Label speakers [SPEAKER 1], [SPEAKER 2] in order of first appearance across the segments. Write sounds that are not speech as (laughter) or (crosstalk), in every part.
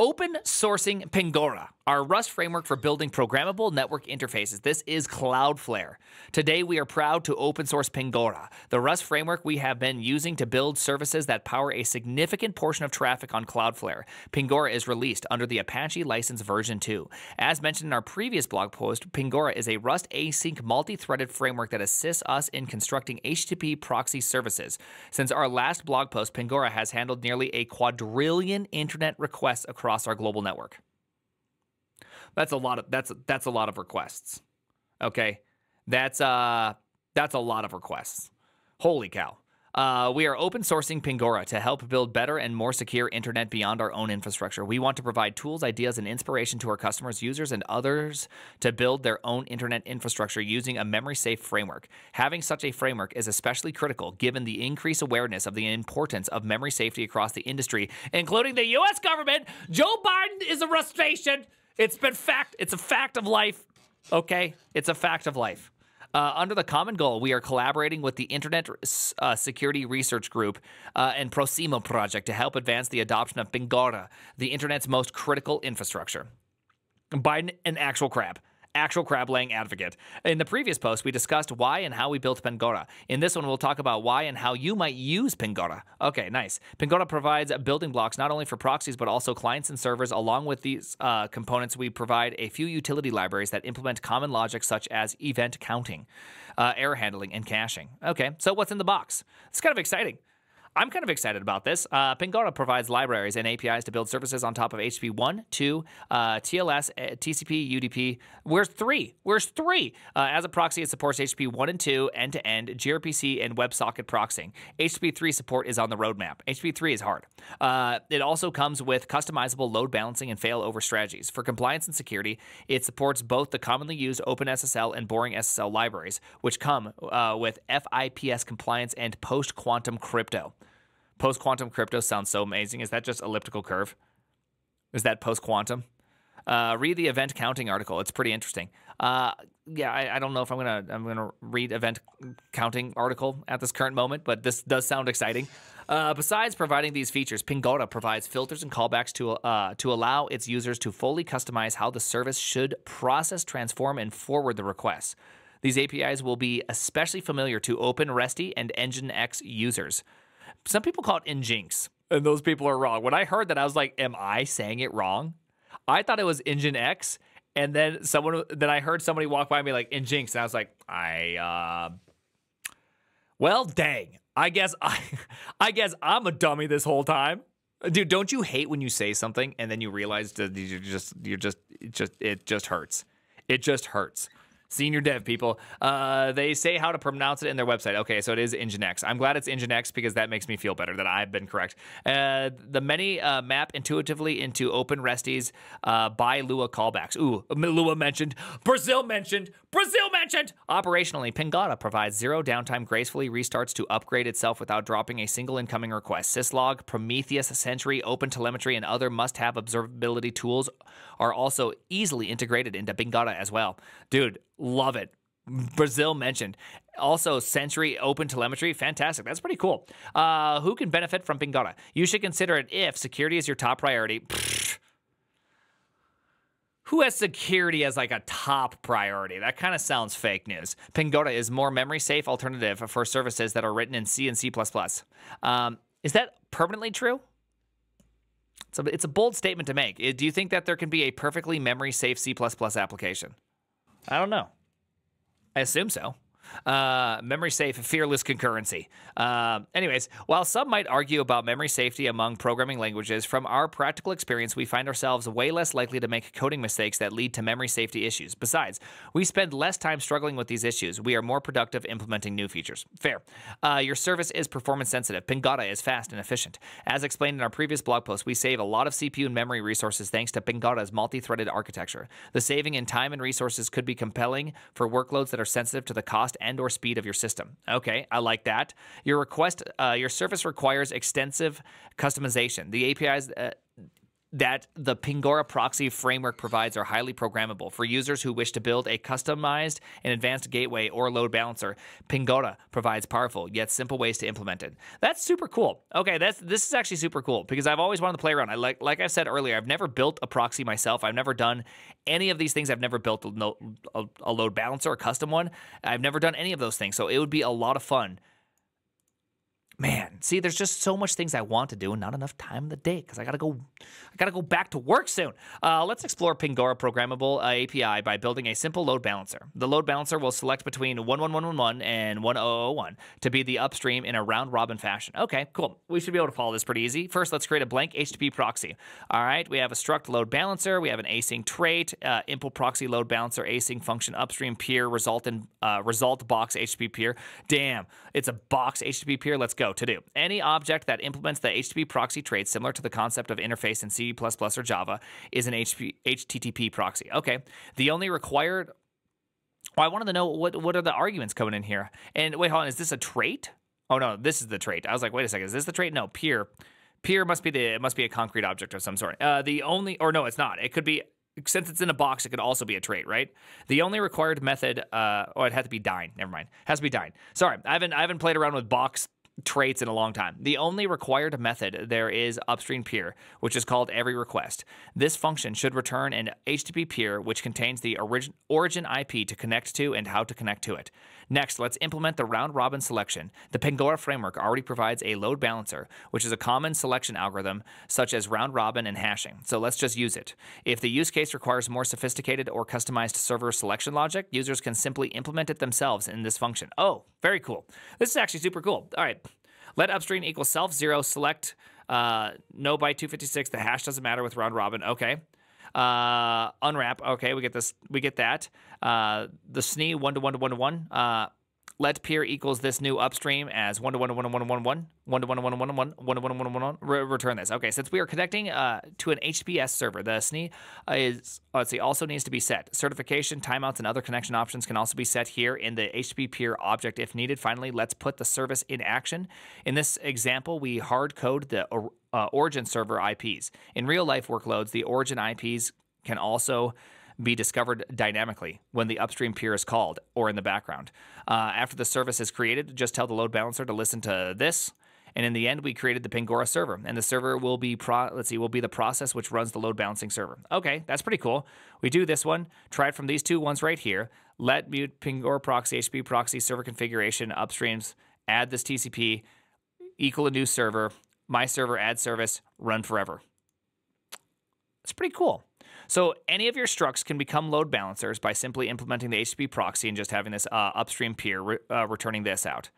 [SPEAKER 1] Open sourcing Pingora, our Rust framework for building programmable network interfaces. This is Cloudflare. Today, we are proud to open source Pingora, the Rust framework we have been using to build services that power a significant portion of traffic on Cloudflare. Pingora is released under the Apache License version 2. As mentioned in our previous blog post, Pingora is a Rust async multi threaded framework that assists us in constructing HTTP proxy services. Since our last blog post, Pingora has handled nearly a quadrillion internet requests across across our global network. That's a lot of that's that's a lot of requests. Okay, that's uh that's a lot of requests. Holy cow! Uh, we are open sourcing Pingora to help build better and more secure internet beyond our own infrastructure. We want to provide tools, ideas, and inspiration to our customers, users, and others to build their own internet infrastructure using a memory safe framework. Having such a framework is especially critical given the increased awareness of the importance of memory safety across the industry, including the U.S. government. Joe Biden is a Rustacean. It's been fact. It's a fact of life. Okay? It's a fact of life. Uh, under the common goal, we are collaborating with the Internet uh, Security Research Group uh, and Prossimo Project to help advance the adoption of Pingora, the Internet's most critical infrastructure. Biden, an actual crap actual CrabLang advocate. In the previous post, we discussed why and how we built Pingora. In this one, we'll talk about why and how you might use Pingora. Okay, nice. Pingora provides building blocks not only for proxies, but also clients and servers. Along with these uh, components, we provide a few utility libraries that implement common logic such as event counting, uh, error handling, and caching. Okay, so what's in the box? It's kind of exciting. I'm kind of excited about this. Uh, Pingora provides libraries and APIs to build services on top of HTTP 1, 2, uh, TLS, uh, TCP, UDP. Where's 3? Where's 3? Uh, as a proxy, it supports HTTP 1 and 2, end to end, gRPC, and WebSocket proxying. HTTP 3 support is on the roadmap. HTTP 3 is hard. Uh, it also comes with customizable load balancing and failover strategies. For compliance and security, it supports both the commonly used OpenSSL and Boring SSL libraries, which come uh, with FIPS compliance and post quantum crypto. Post quantum crypto sounds so amazing. Is that just elliptical curve? Is that post quantum? Uh, read the event counting article. It's pretty interesting. Uh, yeah, I, I, don't know if I'm gonna I'm gonna read event counting article at this current moment, but this does sound exciting. Uh, besides providing these features, Pingora provides filters and callbacks to uh, to allow its users to fully customize how the service should process, transform, and forward the requests. These APIs will be especially familiar to OpenResty and Nginx users. Some people call it Nginx, and those people are wrong. When I heard that, I was like, "Am I saying it wrong?" I thought it was Engine X, and then someone, then I heard somebody walk by me like Nginx, and I was like, "I, uh, well, dang. I guess I, (laughs) I guess I'm a dummy this whole time." Dude, don't you hate when you say something and then you realize that you're just, you're just, it just, it just hurts. It just hurts. Senior dev people. Uh, they say how to pronounce it in their website. Okay, so it is Nginx. I'm glad it's Nginx because that makes me feel better that I've been correct. Uh, the many uh, map intuitively into OpenResty's uh, by Lua callbacks. Ooh, Lua mentioned. Brazil mentioned. Brazil mentioned. Operationally, Pingata provides zero downtime, gracefully restarts to upgrade itself without dropping a single incoming request. Syslog, Prometheus, Sentry, OpenTelemetry, and other must-have observability tools are also easily integrated into Pingora as well. Dude, love it. Brazil mentioned. Also, Sentry Open Telemetry, fantastic. That's pretty cool. Uh, who can benefit from Pingora? You should consider it if security is your top priority. Who has security as like a top priority? That kind of sounds fake news. Pingora is more memory safe alternative for services that are written in C and C++. Um, is that permanently true? It's a, it's a bold statement to make. Do you think that there can be a perfectly memory safe C++ application? I don't know. I assume so. Uh, memory safe, fearless concurrency. Uh, anyways, while some might argue about memory safety among programming languages, from our practical experience, we find ourselves way less likely to make coding mistakes that lead to memory safety issues. Besides, we spend less time struggling with these issues. We are more productive implementing new features. Fair. Uh, your service is performance sensitive. Pingata is fast and efficient. As explained in our previous blog post, we save a lot of CPU and memory resources thanks to Pingata's multi-threaded architecture. The saving in time and resources could be compelling for workloads that are sensitive to the cost and or speed of your system. Okay, I like that. Your request, uh, your service requires extensive customization. The APIs. Uh, that the Pingora proxy framework provides are highly programmable. For users who wish to build a customized and advanced gateway or load balancer, Pingora provides powerful yet simple ways to implement it. That's super cool. Okay, that's this is actually super cool because I've always wanted to play around. I like like I said earlier, I've never built a proxy myself. I've never done any of these things. I've never built a, a, a load balancer, a custom one. I've never done any of those things. So it would be a lot of fun man see there's just so much things i want to do and not enough time in the day because i gotta go i gotta go back to work soon. Uh, let's explore pingora programmable uh, api by building a simple load balancer. The load balancer will select between 11111 and 1001 to be the upstream in a round robin fashion. Okay cool. We should be able to follow this pretty easy. First let's create a blank http proxy. All right we have a struct load balancer we have an async trait uh, impl proxy load balancer async function upstream peer result in uh, result box http peer. Damn it's a box http peer. Let's go to do. Any object that implements the HTTP proxy trait similar to the concept of interface in C++ or Java is an HTTP proxy. Okay. The only required well, I wanted to know what what are the arguments coming in here. And wait, hold on, is this a trait? Oh no, this is the trait. I was like, wait a second, is this the trait? No, peer. Peer must be the it must be a concrete object of some sort. Uh, the only or no, it's not. It could be since it's in a box, it could also be a trait, right? The only required method, uh, oh, it had to be dyn. Never mind, it has to be dyn. Sorry, I haven't I haven't played around with box traits in a long time. The only required method there is upstream peer, which is called every request. This function should return an HTTP peer which contains the origin, origin IP to connect to and how to connect to it. Next, let's implement the round robin selection. The Pingora framework already provides a load balancer, which is a common selection algorithm such as round robin and hashing. So let's just use it. If the use case requires more sophisticated or customized server selection logic, users can simply implement it themselves in this function. Oh, very cool. This is actually super cool. All right. Let upstream equal self zero. Select uh, no by 256. The hash doesn't matter with round robin. Okay. Uh, unwrap. Okay, we get this. We get that. Uh, the SNE one to one to one to one. Uh, let peer equals this new upstream as one to one to one to one to one one one to one to one to one to one one to one to one to one return this. Okay, since we are connecting uh, to an HTTPS server, the SNE is let's see also needs to be set. Certification, timeouts, and other connection options can also be set here in the HTTP peer object if needed. Finally, let's put the service in action. In this example, we hard code the uh, origin server IPs. In real life workloads, the origin IPs can also be discovered dynamically when the upstream peer is called or in the background. Uh, after the service is created, just tell the load balancer to listen to this. And in the end, we created the Pingora server, and the server will be pro- let's see, will be the process which runs the load balancing server. Okay, that's pretty cool. We do this one. Try it from these two ones right here. Let mute Pingora proxy, HTTP proxy server configuration upstreams. Add this TCP equal a new server. My server add service run forever. It's pretty cool. So any of your structs can become load balancers by simply implementing the HTTP proxy and just having this uh, upstream peer re uh, returning this out.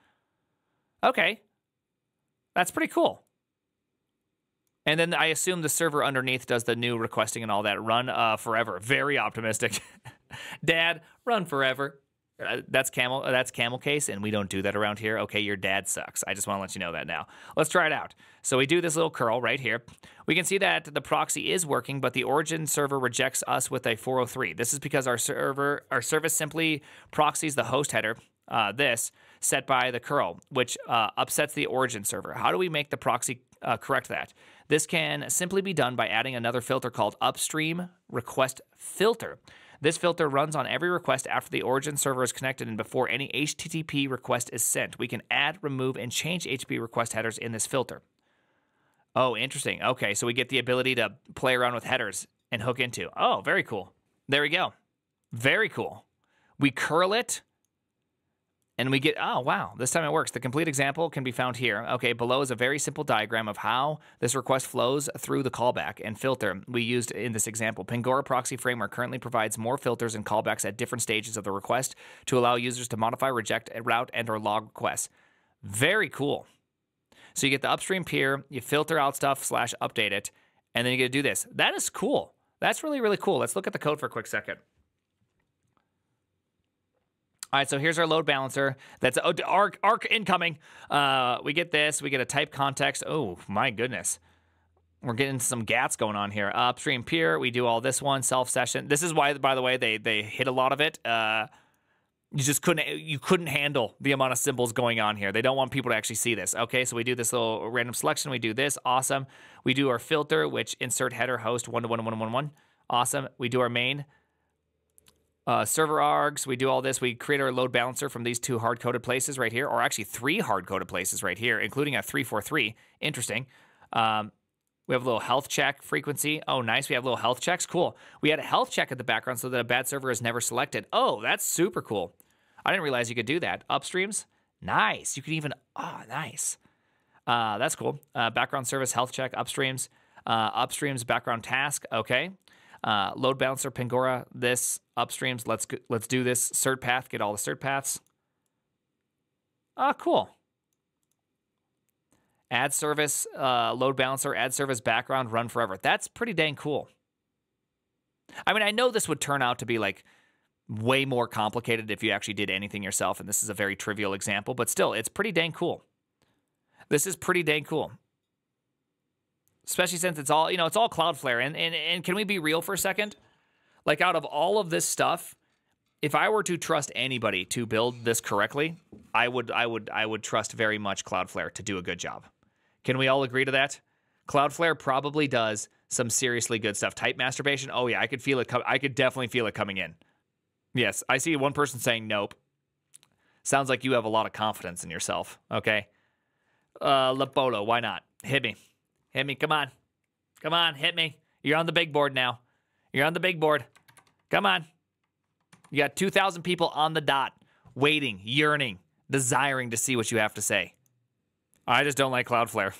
[SPEAKER 1] Okay, that's pretty cool. And then I assume the server underneath does the new requesting and all that. Run uh, forever. Very optimistic. (laughs) Dad, run forever. Uh, that's camel. Uh, that's camel case, and we don't do that around here. Okay, your dad sucks. I just want to let you know that now. Let's try it out. So we do this little curl right here. We can see that the proxy is working, but the origin server rejects us with a 403. This is because our server, our service simply proxies the host header. Uh, this set by the curl, which uh, upsets the origin server. How do we make the proxy uh, correct that? This can simply be done by adding another filter called upstream request filter. This filter runs on every request after the origin server is connected and before any HTTP request is sent. We can add, remove, and change HTTP request headers in this filter. Oh, interesting. Okay, so we get the ability to play around with headers and hook into. Oh, very cool. There we go. Very cool. We curl it and we get, oh, wow, this time it works. The complete example can be found here. Okay, below is a very simple diagram of how this request flows through the callback and filter we used in this example. Pingora Proxy Framework currently provides more filters and callbacks at different stages of the request to allow users to modify, reject, route, and or log requests. Very cool. So you get the upstream peer, you filter out stuff slash update it, and then you get to do this. That is cool. That's really, really cool. Let's look at the code for a quick second. All right, so here's our load balancer. That's oh, arc arc incoming. Uh, we get this. We get a type context. Oh my goodness, we're getting some gats going on here. Upstream peer. We do all this one self session. This is why, by the way, they they hit a lot of it. Uh, you just couldn't you couldn't handle the amount of symbols going on here. They don't want people to actually see this. Okay, so we do this little random selection. We do this. Awesome. We do our filter, which insert header host one to one one one one. Awesome. We do our main uh, server args. We do all this. We create our load balancer from these two hard coded places right here, or actually three hard coded places right here, including a three four three. Interesting. Um, we have a little health check frequency. Oh, nice. We have little health checks. Cool. We had a health check at the background so that a bad server is never selected. Oh, that's super cool. I didn't realize you could do that. Upstreams. Nice. You can even, oh, nice. Uh, that's cool. Uh, background service, health check, upstreams. Uh, upstreams, background task. Okay. Uh, load balancer, Pangora, this, upstreams. Let's let's do this. Cert path, get all the cert paths. Ah, cool ad service, uh, load balancer, ad service background, run forever. That's pretty dang cool. I mean, I know this would turn out to be like way more complicated if you actually did anything yourself, and this is a very trivial example, but still, it's pretty dang cool. This is pretty dang cool. Especially since it's all, you know, it's all Cloudflare. And, and, and can we be real for a second? Like, out of all of this stuff, if I were to trust anybody to build this correctly, I would I would I would trust very much Cloudflare to do a good job. Can we all agree to that? Cloudflare probably does some seriously good stuff. Type masturbation. Oh yeah, I could feel it. Com- I could definitely feel it coming in. Yes, I see one person saying nope. Sounds like you have a lot of confidence in yourself. Okay, uh, Lapolo, why not? Hit me, hit me. Come on, come on, hit me. You're on the big board now. You're on the big board. Come on. You got 2,000 people on the dot, waiting, yearning, desiring to see what you have to say. I just don't like Cloudflare.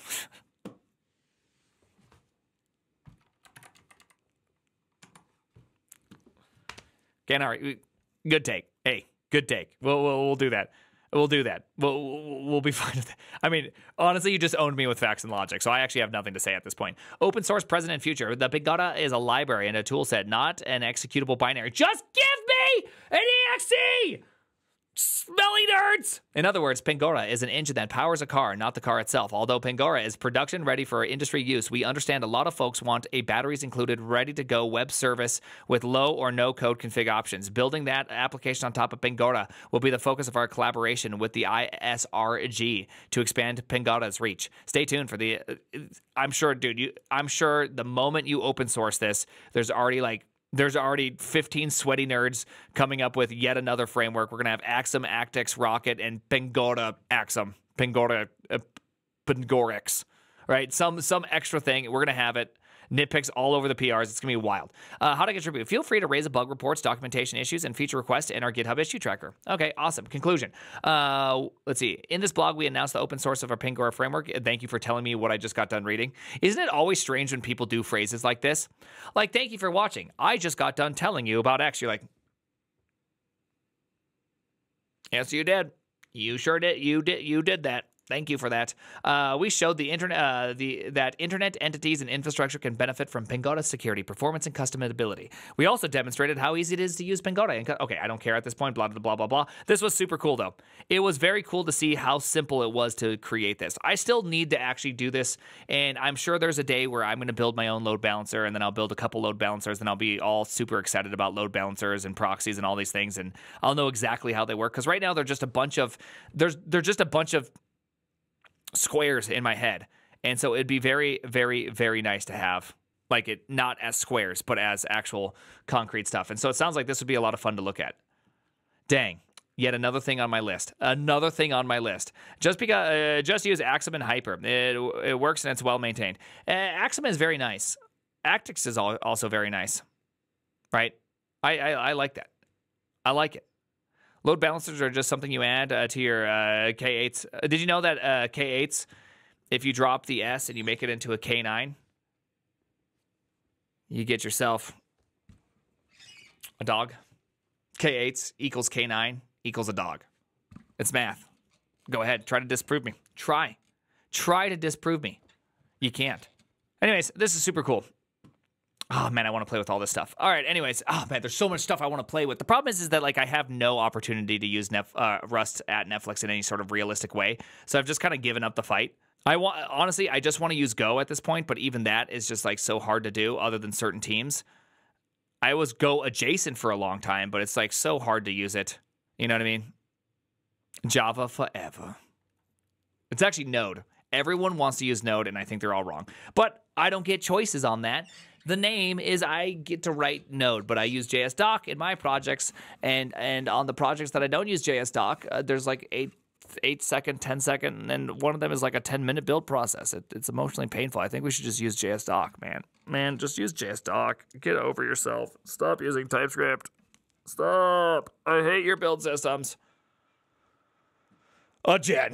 [SPEAKER 1] Again, all right. Good take. Hey, good take. We'll, we'll, we'll do that. We'll do that. We'll, we'll be (laughs) fine with that. I mean, honestly, you just owned me with facts and logic, so I actually have nothing to say at this point. Open source present and future. The Pingora is a library and a tool set, not an executable binary. Just give me an EXE! Nerds! In other words, Pangora is an engine that powers a car, not the car itself. Although Pangora is production ready for industry use, we understand a lot of folks want a batteries included, ready to go web service with low or no code config options. Building that application on top of Pangora will be the focus of our collaboration with the ISRG to expand Pangora's reach. Stay tuned for the. Uh, I'm sure, dude. You, I'm sure the moment you open source this, there's already like there's already 15 sweaty nerds coming up with yet another framework. We're going to have Axum, Actix, Rocket, and Pangora Axum, Pangora, uh, right? Some some extra thing. We're going to have it nitpicks all over the PRs. It's going to be wild. Uh, how to contribute? Feel free to raise a bug reports, documentation issues, and feature requests in our GitHub issue tracker. Okay, awesome. Conclusion. Uh, let's see. In this blog, we announced the open source of our Pangora framework. Thank you for telling me what I just got done reading. Isn't it always strange when people do phrases like this? Like, thank you for watching. I just got done telling you about X. You're like, yes, you did. You sure did. You did. You did that. Thank you for that. Uh, we showed the internet uh, the that internet entities and infrastructure can benefit from Pangora's security, performance, and customizability. We also demonstrated how easy it is to use Pangora. And okay, I don't care at this point. Blah blah blah blah blah. This was super cool though. It was very cool to see how simple it was to create this. I still need to actually do this, and I'm sure there's a day where I'm going to build my own load balancer, and then I'll build a couple load balancers, and I'll be all super excited about load balancers and proxies and all these things, and I'll know exactly how they work. Because right now they're just a bunch of there's they're just a bunch of squares in my head. And so it'd be very, very, very nice to have like it not as squares, but as actual concrete stuff. And so it sounds like this would be a lot of fun to look at. Dang. Yet another thing on my list. Another thing on my list. Just because, uh, just use Axum and Hyper. It, it works and it's well maintained. Uh, Axum is very nice. Actix is also very nice, right? I, I, I like that. I like it. Load balancers are just something you add uh, to your uh, K8s. Uh, did you know that uh, K8s, if you drop the S and you make it into a K9, you get yourself a dog? K8s equals K9 equals a dog. It's math. Go ahead, try to disprove me. Try. Try to disprove me. You can't. Anyways, this is super cool. Oh man, I want to play with all this stuff. All right, anyways, oh man, there's so much stuff I want to play with. The problem is, is that like I have no opportunity to use Nef- uh, Rust at Netflix in any sort of realistic way. So I've just kind of given up the fight. I want honestly, I just want to use Go at this point, but even that is just like so hard to do, other than certain teams. I was Go adjacent for a long time, but it's like so hard to use it You know what I mean? Java forever. It's actually Node. Everyone wants to use Node, and I think they're all wrong. But I don't get choices on that. The name is I get to write Node, but I use JS Doc in my projects, and and on the projects that I don't use JSDoc, uh, there's like eight eight second, 10 second, and one of them is like a 10 minute build process. It, it's emotionally painful. I think we should just use JS Doc, man. Man, just use JS Doc. Get over yourself. Stop using TypeScript. Stop. I hate your build systems. Again.